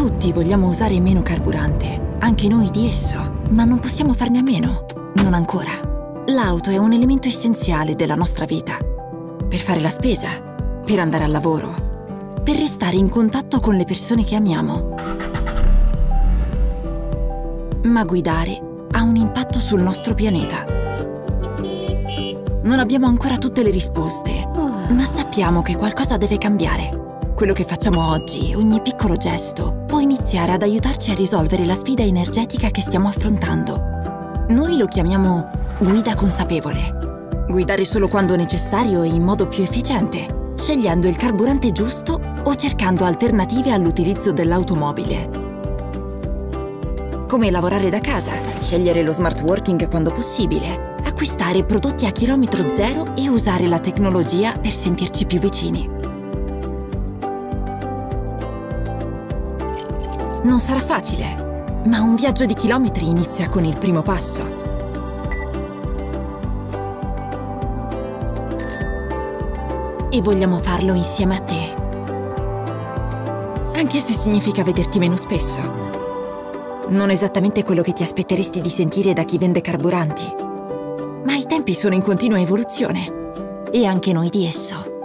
Tutti vogliamo usare meno carburante, anche noi di esso, ma non possiamo farne a meno. Non ancora. L'auto è un elemento essenziale della nostra vita. Per fare la spesa, per andare al lavoro, per restare in contatto con le persone che amiamo. Ma guidare ha un impatto sul nostro pianeta. Non abbiamo ancora tutte le risposte, ma sappiamo che qualcosa deve cambiare. Quello che facciamo oggi, ogni piccolo gesto, iniziare ad aiutarci a risolvere la sfida energetica che stiamo affrontando. Noi lo chiamiamo guida consapevole. Guidare solo quando necessario e in modo più efficiente, scegliendo il carburante giusto o cercando alternative all'utilizzo dell'automobile. Come lavorare da casa, scegliere lo smart working quando possibile, acquistare prodotti a chilometro zero e usare la tecnologia per sentirci più vicini. Non sarà facile, ma un viaggio di chilometri inizia con il primo passo. E vogliamo farlo insieme a te. Anche se significa vederti meno spesso. Non esattamente quello che ti aspetteresti di sentire da chi vende carburanti. Ma i tempi sono in continua evoluzione. E anche noi di esso.